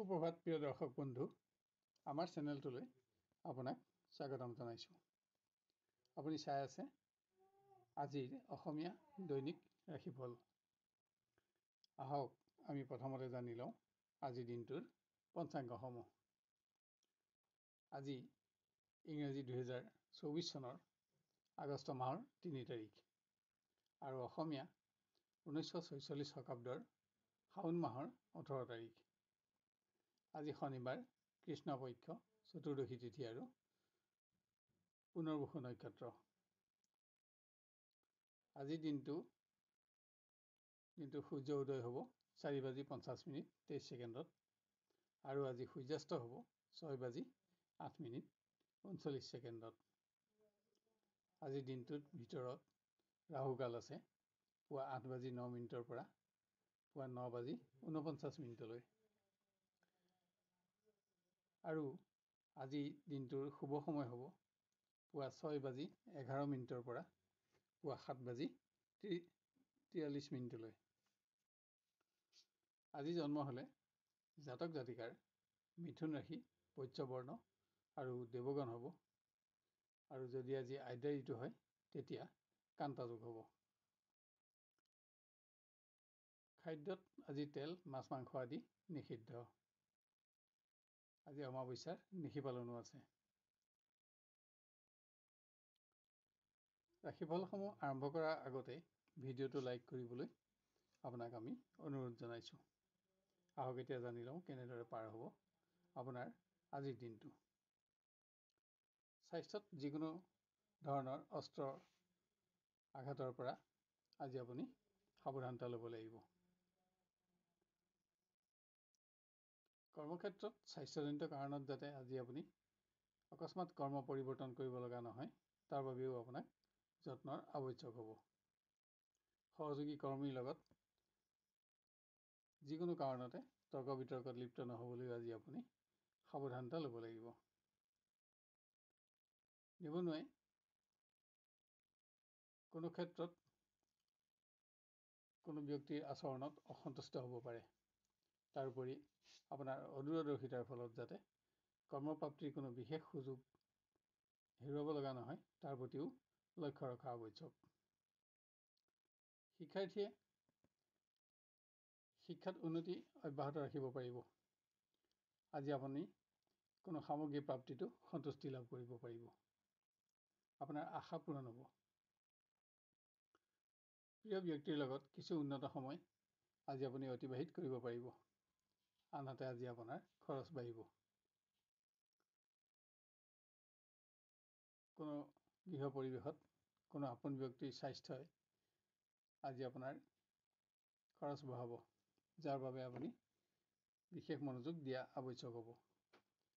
সুপ্ৰভাত প্ৰিয় দৰ্শক বন্ধু। আমাৰ চেনেলটোলৈ আপোনাক স্বাগতম জনাইছোঁ। আপুনি চাই আছে অসমীয়া দৈনিক ৰাশিফল। আহক আমি প্ৰথমতে জানি লওঁ আজিৰ দিনটোৰ পঞ্চাংগসমূহ। আজি দুহেজাৰ চৌবিছ চনৰ আগষ্ট মাহৰ তিনি তাৰিখ আৰু অসমীয়া ঊনৈছশ ছয়চল্লিছ শকাব্দৰ শাওণ মাহৰ ওঠৰ তাৰিখ। আজি শনিবাৰ কৃষ্ণপক্ষ চতুৰ্দশী তিথি আৰু পুনৰ্বসু নক্ষত্ৰ। আজিৰ দিনটো দিনটো সূৰ্য উদয় হ'ব চাৰি বাজি পঞ্চাছ মিনিট তেইছ ছেকেণ্ডত। আৰু আজি সূৰ্যাস্ত হ'ব ছয় বাজি আঠ মিনিট ঊনচল্লিছ ছেকেণ্ডত। আজিৰ দিনটোত ভিতৰত ৰাহুকাল আছে পুৱা আঠ বাজি ন মিনিটৰ পৰা পুৱা ন বাজি ঊনপঞ্চাছ মিনিটলৈ। আৰু আজি দিনটোৰ শুভ সময় হ'ব। পুৱা ছয় বাজি এঘাৰ মিনিটৰ পৰা পুৱা সাত বাজি তিয়াল্লিছ মিনিটলৈ। আজি জন্ম হ'লে জাতক জাতিকাৰ মিথুন ৰাশি পৰ্যবৰ্ণ আৰু দেৱগণ হ'ব। আৰু যদি আজি আদ্য ঋতু হয় তেতিয়া কান্তাযোগ হ'ব। খাদ্যত আজি তেল মাছ মাংস আদি নিষিদ্ধ। আজি অমাৱস্যাৰ নিশি পালনো আছে ৰাশিফলসমূহ আৰম্ভ কৰাৰ আগতে ভিডিঅ'টো লাইক কৰিবলৈ আপোনাক আমি অনুৰোধ জনাইছোঁ আহক এতিয়া জানি লওঁ কেনেদৰে পাৰ হ'ব আপোনাৰ আজিৰ দিনটো স্বাস্থ্যত যিকোনো ধৰণৰ অস্ত্ৰ আঘাতৰ পৰা আজি আপুনি সাৱধানতা ল'ব লাগিব কৰ্মক্ষেত্ৰত স্বাস্থ্যজনিত কাৰণত যাতে আজি আপুনি অকস্মাত কৰ্ম পৰিৱৰ্তন কৰিব লগা নহয় তাৰ বাবেও আপোনাক যত্নৰ আৱশ্যক হ'ব। সহযোগী কৰ্মীৰ লগত যিকোনো কাৰণতে তৰ্ক বিতৰ্কত লিপ্ত নহ'বলৈ আজি আপুনি সাৱধানতা ল'ব লাগিব। নিবনুৱাই কোনো ক্ষেত্ৰত কোনো ব্যক্তিৰ আচৰণত অসন্তুষ্ট হ'ব পাৰে। তাৰোপৰি আপোনাৰ অদূৰদৰ্শিতাৰ ফলত যাতে কৰ্মপ্ৰাপ্তিৰ কোনো বিশেষ সুযোগ হেৰুৱাব লগা নহয় তাৰ প্ৰতিও লক্ষ্য ৰখা আৱশ্যক। শিক্ষাৰ্থীয়ে শিক্ষাত উন্নতি অব্যাহত ৰাখিব পাৰিব। আজি আপুনি কোনো সামগ্ৰী প্ৰাপ্তিটো সন্তুষ্টি লাভ কৰিব পাৰিব। আপোনাৰ আশা পূৰণ হ'ব। প্ৰিয় ব্যক্তিৰ লগত কিছু উন্নত সময় আজি আপুনি অতিবাহিত কৰিব পাৰিব। আনহাতে আজি আপোনাৰ খৰচ বাঢ়িব। কোনো গৃহ পৰিৱেশত কোনো আপোন ব্যক্তিৰ স্বাস্থ্যই আজি আপোনাৰ খৰচ বঢ়াব যাৰ বাবে আপুনি বিশেষ মনোযোগ দিয়া আৱশ্যক হ'ব।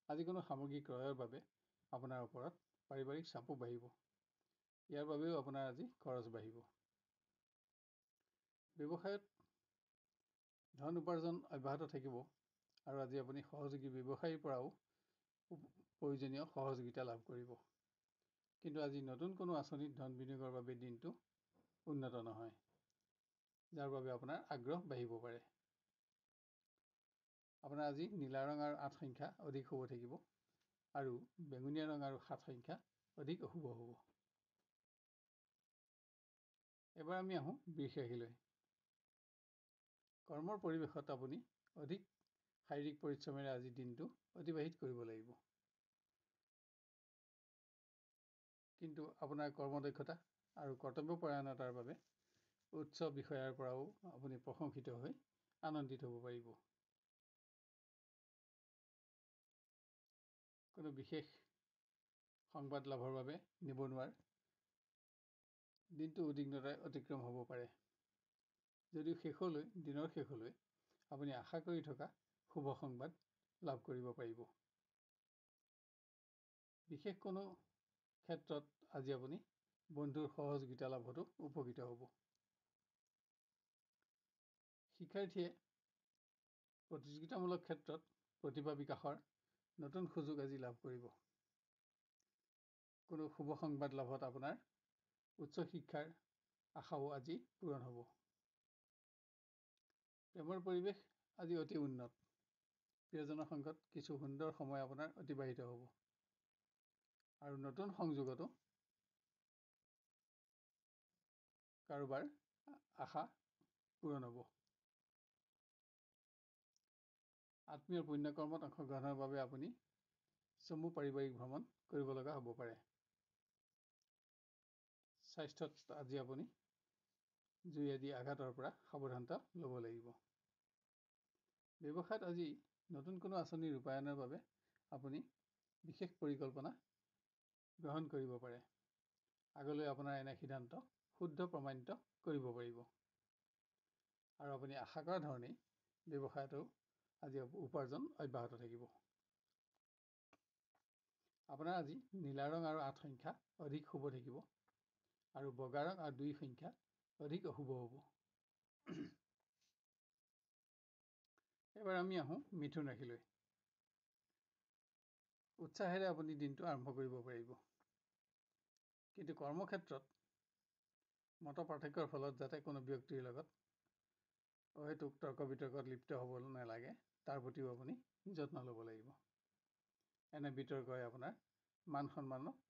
আজি কোনো সামগ্ৰী ক্ৰয়ৰ বাবে আপোনাৰ ওপৰত পাৰিবাৰিক চাপো বাঢ়িব। ইয়াৰ বাবেও আপোনাৰ আজি খৰচ বাঢ়িব। ব্যৱসায়ত ধন উপাৰ্জন অব্যাহত থাকিব। আৰু আজি আপুনি সহযোগী ব্যৱসায়ীৰ পৰাও প্ৰয়োজনীয় সহযোগিতা লাভ কৰিব। কিন্তু আজি নতুন কোনো আঁচনিত ধন বিনিয়োগৰ বাবে দিনটো উন্নত নহয় যাৰ বাবে আপোনাৰ আগ্ৰহ বাঢ়িব পাৰে। আপোনাৰ আজি নীলা ৰং আৰু আঠ সংখ্যা অধিক শুভ থাকিব আৰু বেঙুনীয়া ৰং আৰু সাত সংখ্যা অধিক অশুভ হ'ব। এবাৰ আমি আহোঁ বৃষ ৰাশিলৈ কৰ্মৰ পৰিৱেশত আপুনি অধিক শাৰীৰিক পৰিশ্ৰমেৰে আজি দিনটো অতিবাহিত কৰিব লাগিব। কিন্তু আপোনাৰ কৰ্মদক্ষতা আৰু কৰ্তব্যপৰায়ণতাৰ বাবে উচ্চ বিষয়াৰ পৰাও আপুনি প্ৰশংসিত হৈ আনন্দিত হ'ব পাৰিব। কোনো বিশেষ সংবাদ লাভৰ বাবে নিবনুৱাৰ দিনটো উদ্বিগ্নতাই অতিক্ৰম হ'ব পাৰে। যদিও শেষলৈ দিনৰ শেষলৈ আপুনি আশা কৰি থকা শুভ সংবাদ লাভ কৰিব পাৰিব। বিশেষ কোনো ক্ষেত্ৰত আজি আপুনি বন্ধুৰ সহযোগিতা লাভতো উপকৃত হ'ব। শিক্ষাৰ্থীয়ে প্ৰতিযোগিতামূলক ক্ষেত্ৰত প্ৰতিভা বিকাশৰ নতুন সুযোগ আজি লাভ কৰিব। কোনো শুভ সংবাদ লাভত আপোনাৰ উচ্চ শিক্ষাৰ আশাও আজি পূৰণ হ'ব। প্ৰেমৰ পৰিৱেশ আজি অতি উন্নত। প্ৰিয়জনৰ সংগত কিছু সুন্দৰ সময় আপোনাৰ অতিবাহিত হ'ব। আৰু নতুন সংযোগতো কাৰোবাৰ আশা পূৰণ হ'ব। আত্মীয় পুণ্যকৰ্মত অংশগ্ৰহণৰ বাবে আপুনি চমু পাৰিবাৰিক ভ্ৰমণ কৰিব লগা হ'ব পাৰে। স্বাস্থ্যত আজি আপুনি জুই আদি আঘাতৰ পৰা সাৱধানতা ল'ব লাগিব। ব্যৱসায়ত আজি নতুন কোনো আঁচনি ৰূপায়ণৰ বাবে আপুনি বিশেষ পৰিকল্পনা গ্ৰহণ কৰিব পাৰে। আগলৈ আপোনাৰ এনে সিদ্ধান্ত শুদ্ধ প্ৰমাণিত কৰিব পাৰিব। আৰু আপুনি আশা কৰা ধৰণেই ব্যৱসায়টো আজি উপাৰ্জন অব্যাহত থাকিব। আপোনাৰ আজি নীলা ৰং আৰু আঠ সংখ্যা অধিক শুভ থাকিব আৰু বগা ৰং আৰু দুই সংখ্যা অধিক অশুভ হ'ব। এবাৰ আমি আহোঁ মিথুন ৰাশিলৈ উৎসাহেৰে আপুনি দিনটো আৰম্ভ কৰিব পাৰিব। কিন্তু কৰ্মক্ষেত্ৰত মত পাৰ্থক্যৰ ফলত যাতে কোনো ব্যক্তিৰ লগত অহেতুক তৰ্ক বিতৰ্কত লিপ্ত হ'ব নালাগে তাৰ প্ৰতিও আপুনি যত্ন ল'ব লাগিব। এনে বিতৰ্কই আপোনাৰ মান সন্মানক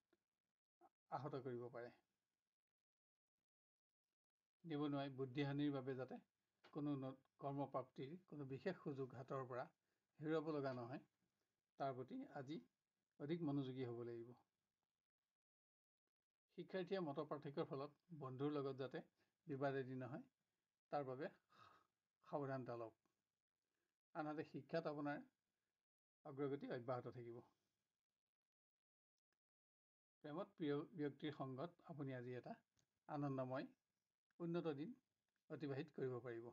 আহত কৰিব পাৰে। নিবনুৱাই বুদ্ধিহানিৰ বাবে যাতে কোনো কৰ্মপ্ৰাপ্তিৰ কোনো বিশেষ সুযোগ হাতৰ পৰা হেৰুৱাব লগা নহয়। তাৰ প্ৰতি আজি অধিক মনোযোগী হ'ব লাগিব। শিক্ষাৰ্থীয়ে মত পাৰ্থক্যৰ ফলত বন্ধুৰ লগত যাতে বিবাদ এদি নহয় তাৰ বাবে সাৱধানতা লওক। আনহাতে শিক্ষাত আপোনাৰ অগ্ৰগতি অব্যাহত থাকিব। প্ৰেমত প্ৰিয় ব্যক্তিৰ সংগত আপুনি আজি এটা আনন্দময় উন্নত দিন অতিবাহিত কৰিব পাৰিব।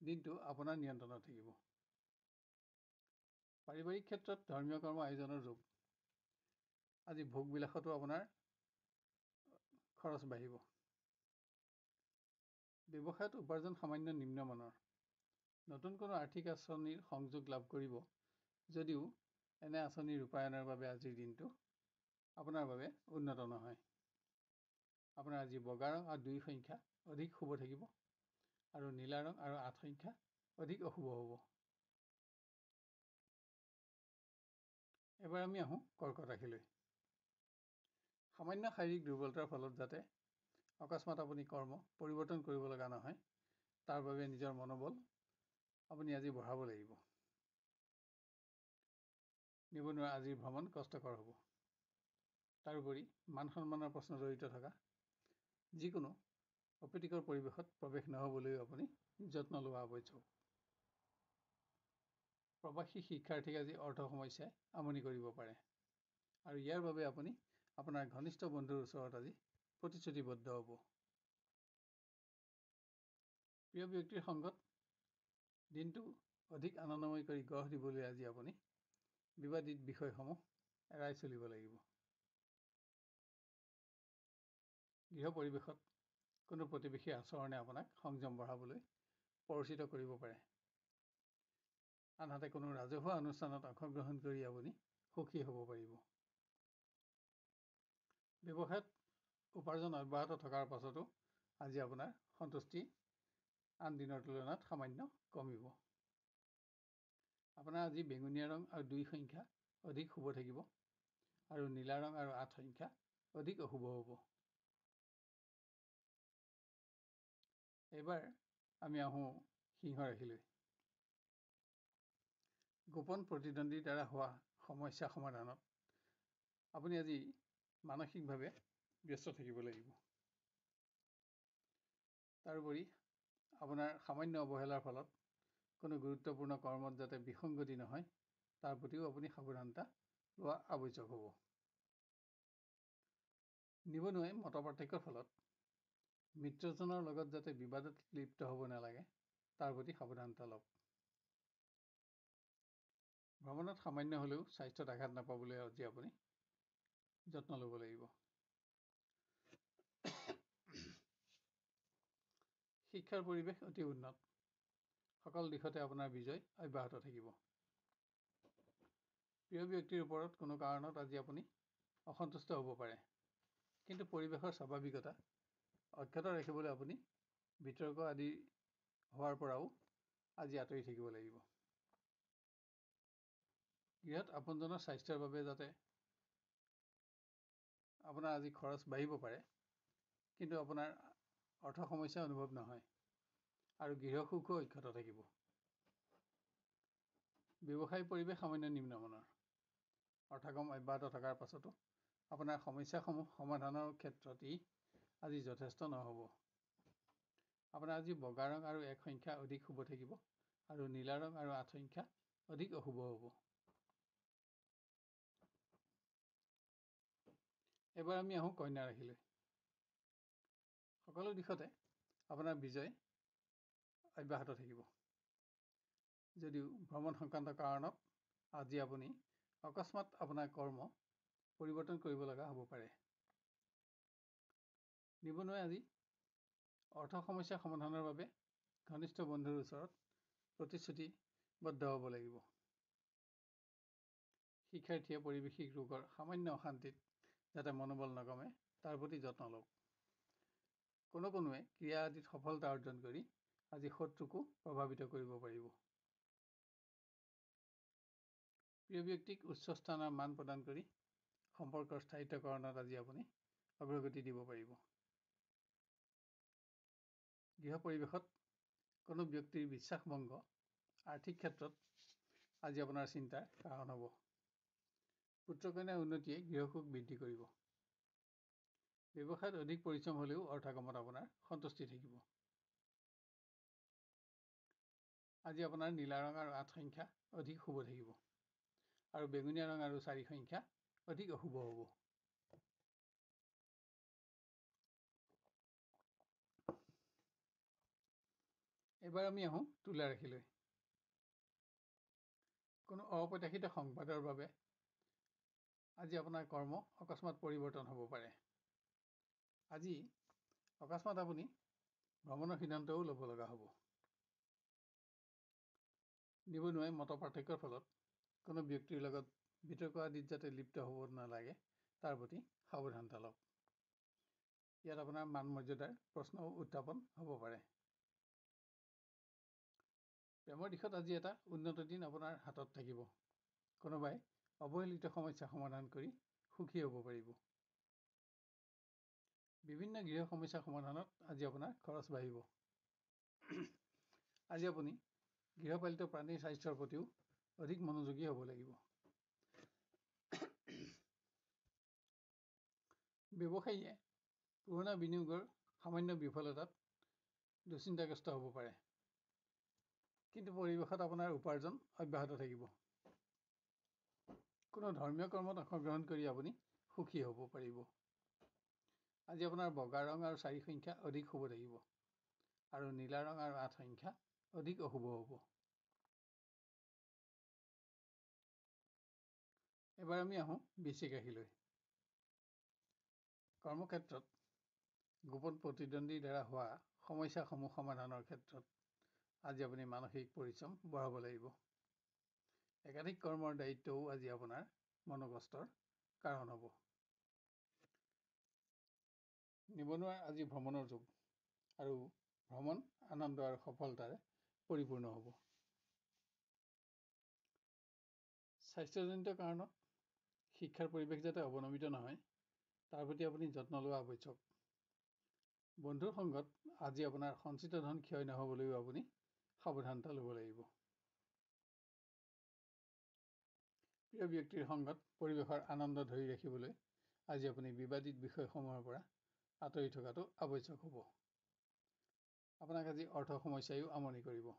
দিনটো আপোনাৰ নিয়ন্ত্ৰণত থাকিব। পাৰিবাৰিক ক্ষেত্ৰত ধৰ্মীয় কৰ্ম আয়োজনৰ যোগ আজি ভোগবিলাসতো আপোনাৰ খৰচ বাঢ়িব। ব্যৱসায়ত উপাৰ্জন সামান্য নিম্নমানৰ নতুন কোনো আৰ্থিক আঁচনিৰ সংযোগ লাভ কৰিব। যদিও এনে আঁচনি ৰূপায়ণৰ বাবে আজিৰ দিনটো আপোনাৰ বাবে উন্নত নহয়। আপোনাৰ আজি বগা ৰং আৰু দুই সংখ্যা অধিক শুভ থাকিব আৰু নীলা ৰং আৰু আঠ সংখ্যা অধিক অশুভ হ'ব। এবাৰ আমি আহোঁ কৰ্কট ৰাশিলৈ সামান্য শাৰীৰিক দুৰ্বলতাৰ ফলত যাতে অকস্মাত আপুনি কৰ্ম পৰিৱৰ্তন কৰিব লগা নহয় তাৰ বাবে নিজৰ মনোবল আপুনি আজি বঢ়াব লাগিব। নিবনুৱা আজিৰ ভ্ৰমণ কষ্টকৰ হ'ব। তাৰোপৰি মান সন্মানৰ প্ৰশ্ন জড়িত থকা যিকোনো অপ্ৰীতিকৰ পৰিৱেশত প্ৰৱেশ নহ'বলৈও আপুনি যত্ন লোৱা আৱশ্যক প্ৰৱাসী শিক্ষাৰ্থীক আজি অৰ্থ সমস্যাই আমনি কৰিব পাৰে। আৰু ইয়াৰ বাবে আপুনি আপোনাৰ ঘনিষ্ঠ বন্ধুৰ ওচৰত আজি প্ৰতিশ্ৰুতিবদ্ধ হ'ব। প্ৰিয় ব্যক্তিৰ সংগত দিনটো অধিক আনন্দময় কৰি গঢ় দিবলৈ আজি আপুনি বিবাদিত বিষয়সমূহ এৰাই চলিব লাগিব। গৃহ পৰিৱেশত কোনো প্ৰতিবেশী আচৰণে আপোনাক সংযম বঢ়াবলৈ পৰিচিত কৰিব পাৰে। আনহাতে কোনো ৰাজহুৱা অনুষ্ঠানত অংশগ্ৰহণ কৰি আপুনি সুখী হ'ব পাৰিব। ব্যৱসায়ত উপাৰ্জন অব্যাহত থকাৰ পাছতো আজি আপোনাৰ সন্তুষ্টি আন দিনৰ তুলনাত সামান্য কমিব। আপোনাৰ আজি বেঙুনীয়া ৰং আৰু দুই সংখ্যা অধিক শুভ থাকিব আৰু নীলা ৰং আৰু আঠ সংখ্যা অধিক অশুভ হ'ব। এইবাৰ আমি আহোঁ সিংহ ৰাশিলৈ গোপন প্ৰতিদ্বন্দ্বীৰ দ্বাৰা হোৱা সমস্যা সমাধানত আপুনি আজি মানসিকভাৱে ব্যস্ত থাকিব লাগিব। তাৰোপৰি আপোনাৰ সামান্য অৱহেলাৰ ফলত কোনো গুৰুত্বপূৰ্ণ কৰ্মত যাতে বিসংগতি নহয় তাৰ প্ৰতিও আপুনি সাৱধানতা লোৱা আৱশ্যক হ'ব। নিবনুৱাই মত পাৰ্থক্যৰ ফলত মিত্ৰজনৰ লগত যাতে বিবাদত লিপ্ত হ'ব নালাগে তাৰ প্ৰতি সাৱধানতা লওক। ভ্ৰমণত সামান্য হ'লেও স্বাস্থ্যত আঘাত নাপাবলৈ আজি আপুনি যত্ন ল'ব লাগিব। শিক্ষাৰ পৰিৱেশ অতি উন্নত। সকলো দিশতে আপোনাৰ বিজয় অব্যাহত থাকিব। প্ৰিয় ব্যক্তিৰ ওপৰত কোনো কাৰণত আজি আপুনি অসন্তুষ্ট হ'ব পাৰে। কিন্তু পৰিৱেশৰ স্বাভাৱিকতা অক্ষত ৰাখিবলৈ আপুনি বিতৰ্ক আদি হোৱাৰ পৰাও আজি আঁতৰি থাকিব লাগিব। গৃহত আপোনজনৰ স্বাস্থ্যৰ বাবে যাতে আপোনাৰ আজি খৰচ বাঢ়িব পাৰে কিন্তু আপোনাৰ অৰ্থ সমস্যা অনুভৱ নহয় আৰু গৃহ সুখো অক্ষত থাকিব। ব্যৱসায় পৰিৱেশ সামান্য নিম্নমানৰ। অৰ্থগম অব্যাহত থকাৰ পাছতো আপোনাৰ সমস্যাসমূহ সমাধানৰ ক্ষেত্ৰত ই আজি যথেষ্ট নহ'ব। আপোনাৰ আজি বগা ৰং আৰু এক সংখ্যা অধিক শুভ থাকিব আৰু নীলা ৰং আৰু আঠ সংখ্যা অধিক অশুভ হ'ব। এবাৰ আমি আহোঁ কন্যা ৰাশিলৈ সকলো দিশতে আপোনাৰ বিজয় অব্যাহত থাকিব। যদিও ভ্ৰমণ সংক্ৰান্ত কাৰণত আজি আপুনি অকস্মাত আপোনাৰ কৰ্ম পৰিৱৰ্তন কৰিব লগা হ'ব পাৰে। নিবনুৱাই আজি। অৰ্থ সমস্যা সমাধানৰ বাবে ঘনিষ্ঠ বন্ধুৰ ওচৰত প্ৰতিশ্ৰুতিবদ্ধ হ'ব লাগিব। শিক্ষাৰ্থীয়ে পৰিৱেশিক ৰোগৰ সামান্য অশান্তিত যাতে মনোবল নকমে তাৰ প্ৰতি যত্ন লওক। কোনো কোনোৱে ক্ৰিয়া আদিত সফলতা অৰ্জন কৰি আজি শত্ৰুকো প্ৰভাৱিত কৰিব পাৰিব। প্ৰিয় ব্যক্তিক উচ্চ স্থানৰ মান প্ৰদান কৰি সম্পৰ্কৰ স্থায়িত্বকৰণত আজি আপুনি অগ্ৰগতি দিব পাৰিব। গৃহ পৰিৱেশত কোনো ব্যক্তিৰ বিশ্বাসভংগ আৰ্থিক ক্ষেত্ৰত আজি আপোনাৰ চিন্তাৰ কাৰণ হ'ব। পুত্ৰকন্যাৰ উন্নতিয়ে গৃহসুখ বৃদ্ধি কৰিব। ব্যৱসায়ত অধিক পৰিশ্ৰম হ'লেও অৰ্থাগমত আপোনাৰ সন্তুষ্টি থাকিব। আজি আপোনাৰ নীলা ৰং আৰু আঠ সংখ্যা অধিক শুভ থাকিব। আৰু বেঙুনীয়া ৰং আৰু চাৰি সংখ্যা অধিক অশুভ হ'ব। এবাৰ আমি আহোঁ তুলা ৰাশিলৈ কোনো অপ্ৰত্যাশিত সংবাদৰ বাবে আজি আপোনাৰ কৰ্ম অকস্মাত পৰিৱৰ্তন হ'ব পাৰে। আজি অকস্মাত আপুনি ভ্ৰমণৰ সিদ্ধান্তও ল'ব লগা হ'ব। নিবনুৱাই মত পাৰ্থক্যৰ ফলত কোনো ব্যক্তিৰ লগত বিতৰ্ক আদিত যাতে লিপ্ত হ'ব নালাগে তাৰ প্ৰতি সাৱধানতা লওক। ইয়াত আপোনাৰ মান মৰ্যাদাৰ প্ৰশ্নও উত্থাপন হ'ব পাৰে। প্ৰেমৰ দিশত আজি এটা উন্নত দিন আপোনাৰ হাতত থাকিব। কোনোবাই অৱহেলিত সমস্যা সমাধান কৰি সুখী হ'ব পাৰিব। বিভিন্ন গৃহ সমস্যা সমাধানত আজি আপোনাৰ খৰচ বাঢ়িব। আজি আপুনি গৃহপালিত প্ৰাণীৰ স্বাস্থ্যৰ প্ৰতিও অধিক মনোযোগী হ'ব লাগিব। ব্যৱসায়ীয়ে পুৰণা বিনিয়োগৰ সামান্য বিফলতাত দুশ্চিন্তাগ্ৰস্ত হ'ব পাৰে। কিন্তু পৰিৱেশত আপোনাৰ উপাৰ্জন অব্যাহত থাকিব। কোনো ধৰ্মীয় কৰ্মত অংশগ্ৰহণ কৰি আপুনি সুখী হ'ব পাৰিব। আজি আপোনাৰ বগা ৰং আৰু চাৰি সংখ্যা অধিক শুভ থাকিব আৰু নীলা ৰং আৰু আঠ সংখ্যা অধিক অশুভ হ'ব। এবাৰ আমি আহোঁ বৃশ্চিক ৰাশিলৈ কৰ্মক্ষেত্ৰত গোপন প্ৰতিদ্বন্দ্বীৰ দ্বাৰা হোৱা সমস্যাসমূহ সমাধানৰ ক্ষেত্ৰত। আজি আপুনি মানসিক পৰিশ্ৰম বঢ়াব লাগিব। একাধিক কৰ্মৰ দায়িত্বও আজি আপোনাৰ মনোকষ্টৰ কাৰণ হ'ব। নিবনুৱাৰ আজি ভ্ৰমণৰ যুগ আৰু ভ্ৰমণ আনন্দ আৰু সফলতাৰে পৰিপূৰ্ণ হ'ব। স্বাস্থ্যজনিত কাৰণত শিক্ষাৰ পৰিৱেশ যাতে অৱনমিত নহয় তাৰ প্ৰতি আপুনি যত্ন লোৱা আৱশ্যক। বন্ধুৰ সংগত আজি আপোনাৰ সঞ্চিত ধন ক্ষয় নহ'বলৈও আপুনি সাৱধানতা ল'ব লাগিব। প্ৰিয় ব্যক্তিৰ সংগত পৰিৱেশৰ আনন্দ ধৰি ৰাখিবলৈ আজি আপুনি বিবাদিত বিষয়সমূহৰ পৰা আঁতৰি থকাটো আৱশ্যক হ'ব। আপোনাক আজি অৰ্থ সমস্যায়ো আমনি কৰিব।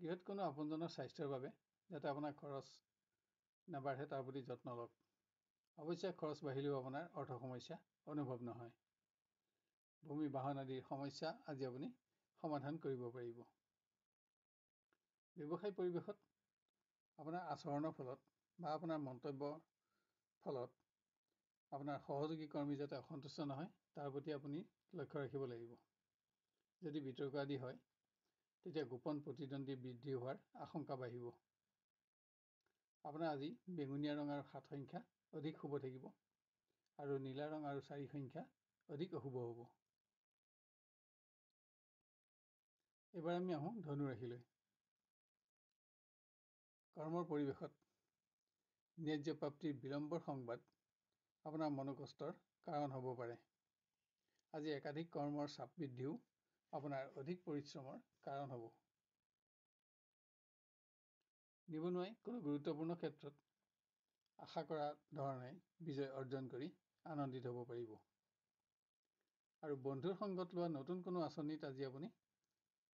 গৃহত কোনো আপোনজনৰ স্বাস্থ্যৰ বাবে যাতে আপোনাৰ খৰচ নাবাঢ়ে তাৰ প্ৰতি যত্ন লওক। অৱশ্যে খৰচ বাঢ়িলেও আপোনাৰ অৰ্থ সমস্যা অনুভৱ নহয়। ভূমি বাহন আদিৰ সমস্যা আজি আপুনি সমাধান কৰিব পাৰিব। ব্যৱসায় পৰিৱেশত আপোনাৰ আচৰণৰ ফলত বা আপোনাৰ মন্তব্যৰ ফলত আপোনাৰ সহযোগী কৰ্মী যাতে অসন্তুষ্ট নহয় তাৰ প্ৰতি আপুনি লক্ষ্য ৰাখিব লাগিব। যদি বিতৰ্ক আদি হয় তেতিয়া গোপন প্ৰতিদ্বন্দ্বী বৃদ্ধি হোৱাৰ আশংকা বাঢ়িব। আপোনাৰ আজি বেঙুনীয়া ৰং আৰু সাত সংখ্যা অধিক শুভ থাকিব আৰু নীলা ৰং আৰু চাৰি সংখ্যা অধিক অশুভ হ'ব। এইবাৰ আমি আহোঁ ধনু ৰাশিলৈ কৰ্মৰ পৰিৱেশত। ন্যায্য প্ৰাপ্তিৰ বিলম্বৰ সংবাদ আপোনাৰ মনোকষ্টৰ কাৰণ হ'ব পাৰে। আজি একাধিক কৰ্মৰ চাপ বৃদ্ধিও আপোনাৰ অধিক পৰিশ্ৰমৰ কাৰণ হ'ব। নিবনুৱাই কোনো গুৰুত্বপূৰ্ণ ক্ষেত্ৰত আশা কৰা ধৰণে বিজয় অৰ্জন কৰি আনন্দিত হ'ব পাৰিব। আৰু বন্ধুৰ সংগত লোৱা নতুন কোনো আঁচনিত আজি আপুনি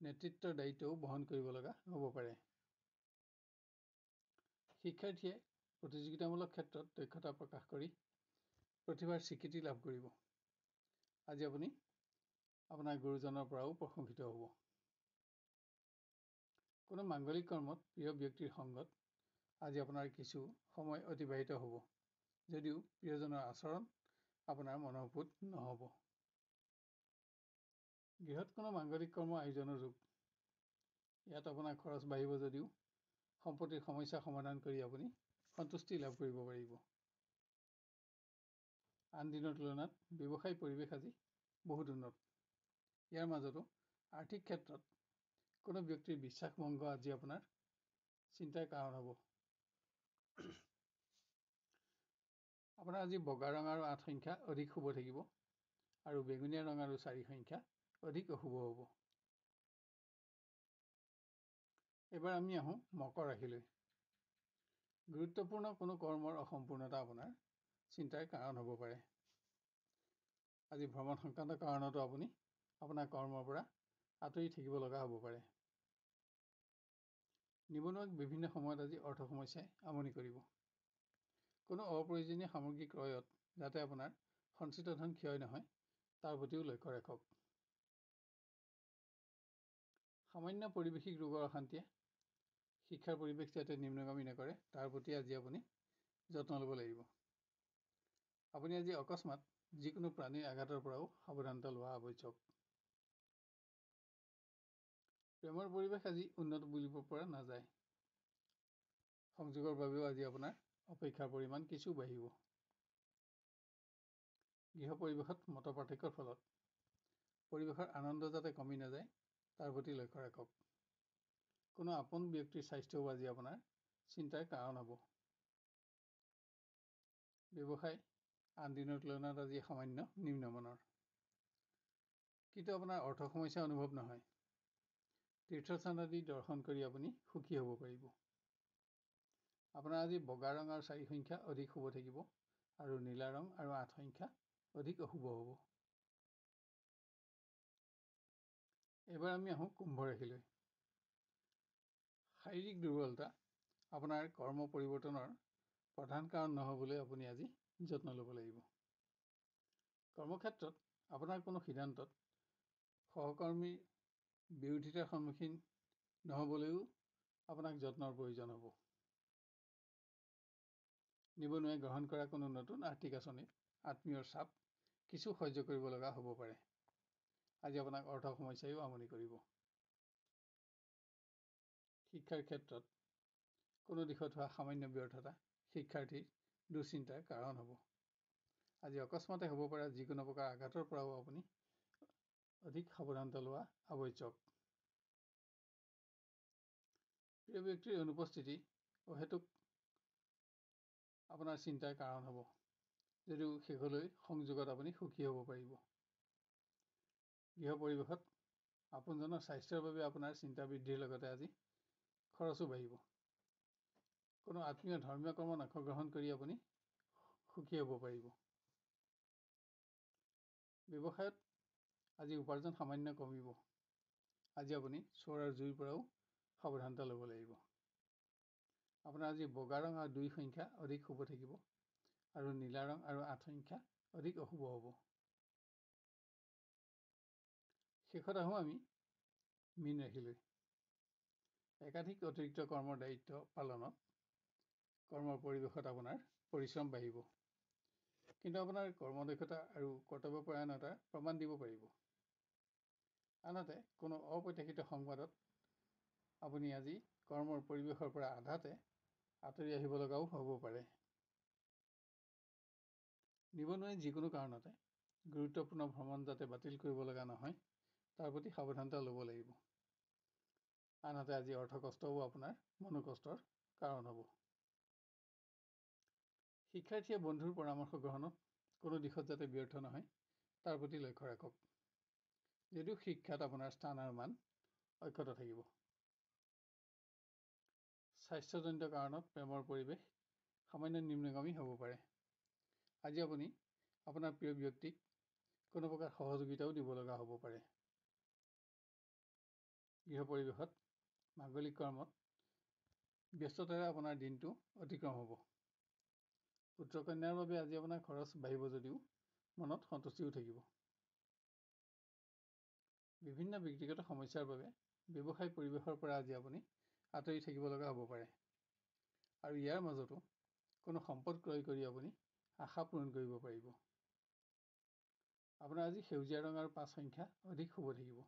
নেতৃত্বৰ দায়িত্বও বহন কৰিব লগা হ'ব পাৰে। শিক্ষাৰ্থীয়ে প্ৰতিযোগিতামূলক ক্ষেত্ৰত দক্ষতা প্ৰকাশ কৰি প্ৰতিভাৰ স্বীকৃতি লাভ কৰিব। আজি আপুনি আপোনাৰ গুৰুজনৰ পৰাও প্ৰশংসিত হ'ব। কোনো মাংগলিক কৰ্মত প্ৰিয় ব্যক্তিৰ সংগত আজি আপোনাৰ কিছু সময় অতিবাহিত হ'ব যদিও প্ৰিয়জনৰ আচৰণ আপোনাৰ মনোভূত নহ'ব। গৃহত কোনো মাংগলিক কৰ্ম আয়োজনৰ ৰূপ ইয়াত আপোনাৰ খৰচ বাঢ়িব যদিও সম্পত্তিৰ সমস্যা সমাধান কৰি আপুনি সন্তুষ্টি লাভ কৰিব পাৰিব। আন দিনৰ তুলনাত ব্যৱসায় পৰিৱেশ আজি বহুত উন্নত। ইয়াৰ মাজতো আৰ্থিক ক্ষেত্ৰত কোনো ব্যক্তিৰ বিশ্বাসভংগ আজি আপোনাৰ চিন্তাৰ কাৰণ হ'ব। আপোনাৰ আজি বগা ৰং আৰু আঠ সংখ্যা অধিক শুভ থাকিব আৰু বেঙুনীয়া ৰং আৰু চাৰি সংখ্যা অধিক অশুভ হ'ব। এবাৰ আমি আহোঁ মকৰ ৰাশিলৈ। গুৰুত্বপূৰ্ণ কোনো কৰ্মৰ অসম্পূৰ্ণতা আপোনাৰ চিন্তাৰ কাৰণ হ'ব পাৰে। আজি ভ্ৰমণ সংক্ৰান্ত কাৰণতো আপুনি আপোনাৰ কৰ্মৰ পৰা আঁতৰি থাকিব লগা হ'ব পাৰে। নিবনুৱাক বিভিন্ন সময়ত আজি অৰ্থ সমস্যাই আমনি কৰিব। কোনো অপ্ৰয়োজনীয় সামগ্ৰী ক্ৰয়ত যাতে আপোনাৰ সঞ্চিত ধন ক্ষয় নহয় তাৰ প্ৰতিও লক্ষ্য ৰাখক। সামান্য পৰিৱেশিক ৰোগৰ অশান্তিয়ে শিক্ষাৰ পৰিৱেশ যাতে নিম্নগামী নকৰে তাৰ প্ৰতি আজি আপুনি যত্ন ল'ব লাগিব। আপুনি আজি অকস্মাত যিকোনো প্ৰাণীৰ আঘাতৰ পৰাও সাৱধানতা লোৱা আৱশ্যক। প্ৰেমৰ পৰিৱেশ আজি উন্নত বুলিব পৰা নাযায়। সংযোগৰ বাবেও আজি আপোনাৰ অপেক্ষাৰ পৰিমাণ কিছু বাঢ়িব। গৃহ পৰিৱেশত মত পাৰ্থক্যৰ ফলত পৰিৱেশৰ আনন্দ যাতে কমি নাযায় তাৰ প্ৰতি লক্ষ্য ৰাখক। কোনো আপোন ব্যক্তিৰ স্বাস্থ্যও আজি আপোনাৰ চিন্তাৰ কাৰণ হ'ব। ব্যৱসায় আন দিনৰ তুলনাত আজি সামান্য নিম্নমানৰ কিন্তু আপোনাৰ অৰ্থ সমস্যা অনুভৱ নহয়। তীৰ্থস্থান আদি দৰ্শন কৰি আপুনি সুখী হ'ব পাৰিব। আপোনাৰ আজি বগা ৰং আৰু চাৰি সংখ্যা অধিক শুভ থাকিব আৰু নীলা ৰং আৰু আঠ সংখ্যা অধিক অশুভ হ'ব। এইবাৰ আমি আহোঁ কুম্ভ ৰাশিলৈ শাৰীৰিক দুৰ্বলতা আপোনাৰ কৰ্ম পৰিৱৰ্তনৰ প্ৰধান কাৰণ নহ'বলৈ আপুনি আজি যত্ন ল'ব লাগিব। কৰ্মক্ষেত্ৰত আপোনাৰ কোনো সিদ্ধান্তত সহকৰ্মীৰ বিৰোধিতাৰ সন্মুখীন নহ'বলৈও আপোনাক যত্নৰ প্ৰয়োজন হ'ব। নিবনুৱাই গ্ৰহণ কৰা কোনো নতুন আৰ্থিক আঁচনিত আত্মীয়ৰ চাপ কিছু সহ্য কৰিব লগা হ'ব পাৰে। আজি আপোনাক অৰ্থ সমস্যাইও আমনি কৰিব। শিক্ষাৰ ক্ষেত্ৰত কোনো দিশত হোৱা সামান্য ব্যৰ্থতা শিক্ষাৰ্থীৰ দুশ্চিন্তাৰ কাৰণ হ'ব। আজি অকস্মাতে হ'ব পৰা যিকোনো প্ৰকাৰ আঘাতৰ পৰাও আপুনি অধিক সাৱধানতা লোৱা আৱশ্যক। প্ৰিয় ব্যক্তিৰ অনুপস্থিতি অহেতুক আপোনাৰ চিন্তাৰ কাৰণ হ'ব। যদিও শেষলৈ সংযোগত আপুনি সুখী হ'ব পাৰিব। গৃহ পৰিৱেশত আপোনজনৰ স্বাস্থ্যৰ বাবে আপোনাৰ চিন্তা বৃদ্ধিৰ লগতে আজি খৰচো বাঢ়িব। কোনো আত্মীয় ধৰ্মীয় কৰ্মত অংশগ্ৰহণ কৰি আপুনি সুখী হ'ব পাৰিব। ব্যৱসায়ত আজি উপাৰ্জন সামান্য কমিব। আজি আপুনি চোৰ আৰু জুইৰ পৰাও সাৱধানতা ল'ব লাগিব। আপোনাৰ আজি বগা ৰং আৰু দুই সংখ্যা অধিক শুভ থাকিব আৰু নীলা ৰং আৰু আঠ সংখ্যা অধিক অশুভ হ'ব। শেষত আহোঁ আমি মীন ৰাশিলৈ একাধিক অতিৰিক্ত কৰ্মৰ দায়িত্ব পালনত কৰ্মৰ পৰিৱেশত আপোনাৰ পৰিশ্ৰম বাঢ়িব। কিন্তু আপোনাৰ কৰ্মদক্ষতা আৰু কৰ্তব্যপৰায়ণতাৰ প্ৰমাণ দিব পাৰিব। আনহাতে কোনো অপ্ৰত্যাশিত সংবাদত আপুনি আজি কৰ্মৰ পৰিৱেশৰ পৰা আধাতে আঁতৰি আহিব লগাও হ'ব পাৰে। নিবনুৱাই যিকোনো কাৰণতে গুৰুত্বপূৰ্ণ ভ্ৰমণ যাতে বাতিল কৰিব লগা নহয় তাৰ প্ৰতি সাৱধানতা ল'ব লাগিব। আনহাতে আজি অৰ্থ কষ্টও আপোনাৰ মনোকষ্টৰ কাৰণ হ'ব। শিক্ষাৰ্থীয়ে বন্ধুৰ পৰামৰ্শ গ্ৰহণত কোনো দিশত যাতে ব্যৰ্থ নহয় তাৰ প্ৰতি লক্ষ্য ৰাখক। যদিও শিক্ষাত আপোনাৰ স্থান আৰু মান অক্ষত থাকিব। স্বাস্থ্যজনিত কাৰণত প্ৰেমৰ পৰিৱেশ সামান্য নিম্নগামী হ'ব পাৰে। আজি আপুনি আপোনাৰ প্ৰিয় ব্যক্তিক কোনো প্ৰকাৰ সহযোগিতাও দিব লগা হ'ব পাৰে। গৃহ পৰিৱেশত মাংগলিক কৰ্মত ব্যস্ততাৰে আপোনাৰ দিনটো অতিক্ৰম হ'ব। পুত্ৰ কন্যাৰ বাবে আজি আপোনাৰ খৰচ বাঢ়িব যদিও মনত সন্তুষ্টিও থাকিব। বিভিন্ন ব্যক্তিগত সমস্যাৰ বাবে ব্যৱসায় পৰিৱেশৰ পৰা আজি আপুনি আঁতৰি থাকিব লগা হ'ব পাৰে। আৰু ইয়াৰ মাজতো কোনো সম্পদ ক্ৰয় কৰি আপুনি আশা পূৰণ কৰিব পাৰিব। আপোনাৰ আজি সেউজীয়া ৰং আৰু পাঁচ সংখ্যা অধিক শুভ থাকিব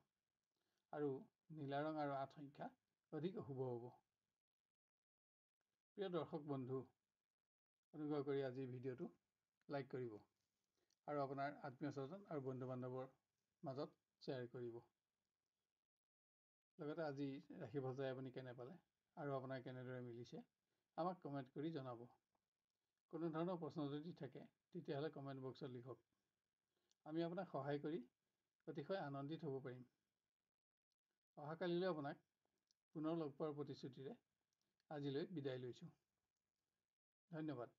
আৰু নীলা ৰং আৰু আঠ সংখ্যা অধিক অশুভ হ'ব। প্ৰিয় দৰ্শক বন্ধু অনুগ্ৰহ কৰি আজিৰ ভিডিঅ'টো লাইক কৰিব আৰু আপোনাৰ আত্মীয় স্বজন আৰু বন্ধু বান্ধৱৰ মাজত শ্বেয়াৰ কৰিব। লগতে আজি ৰাশি ভজাই আপুনি কেনে পালে আৰু আপোনাৰ কেনেদৰে মিলিছে আমাক কমেণ্ট কৰি জনাব। কোনো ধৰণৰ প্ৰশ্ন যদি থাকে তেতিয়াহ'লে কমেণ্ট বক্সত লিখক। আমি আপোনাক সহায় কৰি অতিশয় আনন্দিত হ'ব পাৰিম। অহাকালিলৈ আপোনাক পুনৰ লগ পোৱাৰ প্ৰতিশ্ৰুতিৰে আজিলৈ বিদায় লৈছোঁ। ধন্যবাদ।